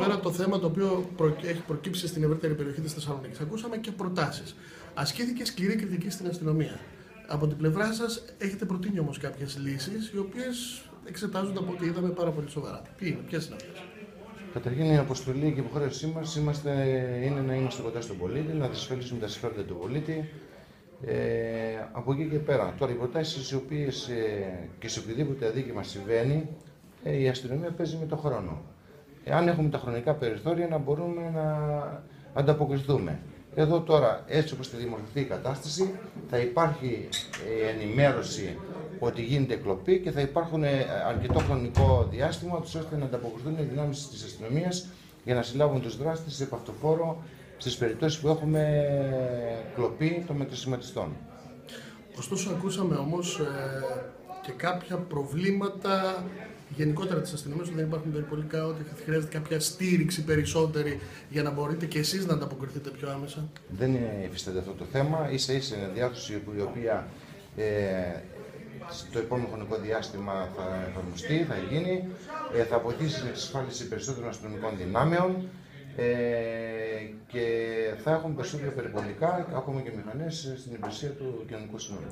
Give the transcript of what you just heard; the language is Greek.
Πέρα το θέμα το οποίο προ- έχει προκύψει στην ευρύτερη περιοχή της Θεσσαλονίκης, ακούσαμε και προτάσεις. Ασκήθηκε σκληρή κριτική στην αστυνομία. Από την πλευρά σας έχετε προτείνει όμως κάποιες λύσεις, οι οποίες εξετάζονται από ό,τι είδαμε πάρα πολύ σοβαρά. Τι είναι, ποιες είναι αυτές; Καταρχήν η αποστολή και η υποχρέωσή μας είναι να είμαστε κοντά στον πολίτη, να διασφαλίσουμε τα συμφέροντα του πολίτη. Ε, από εκεί και πέρα, τώρα οι προτάσεις οι οποίες ε, και σε οποιοδήποτε αδίκημα συμβαίνει, ε, η αστυνομία παίζει με το χρόνο. Εάν έχουμε τα χρονικά περιθώρια να μπορούμε να ανταποκριθούμε. Εδώ τώρα, έτσι όπως θα δημορφωθεί η κατάσταση, θα υπάρχει ε, ενημέρωση ότι γίνεται κλοπή και θα υπάρχουν ε, αρκετό χρονικό διάστημα τους ώστε να ανταποκριθούν οι δυνάμεις της αστυνομίας για να συλλάβουν τους δράστες σε παυτοφόρο στις περιπτώσεις που έχουμε κλοπή των μετρησιματιστών. Ωστόσο, ακούσαμε όμως και κάποια προβλήματα γενικότερα της αστυνομίας ότι δεν υπάρχουν περιπολικά, ότι χρειάζεται κάποια στήριξη περισσότερη για να μπορείτε και εσείς να ανταποκριθείτε πιο άμεσα. Δεν υφίσταται αυτό το θέμα. σα ίσα είναι διάθεση η οποία ε, στο επόμενο χρονικό διάστημα θα εφαρμοστεί, θα γίνει, ε, θα βοηθήσει στην εξασφάλιση περισσότερων αστυνομικών δυνάμεων ε, και θα έχουμε περισσότερα περιπολικά, ακόμα και μηχανές στην υπηρεσία του κοινωνικού συνόλου.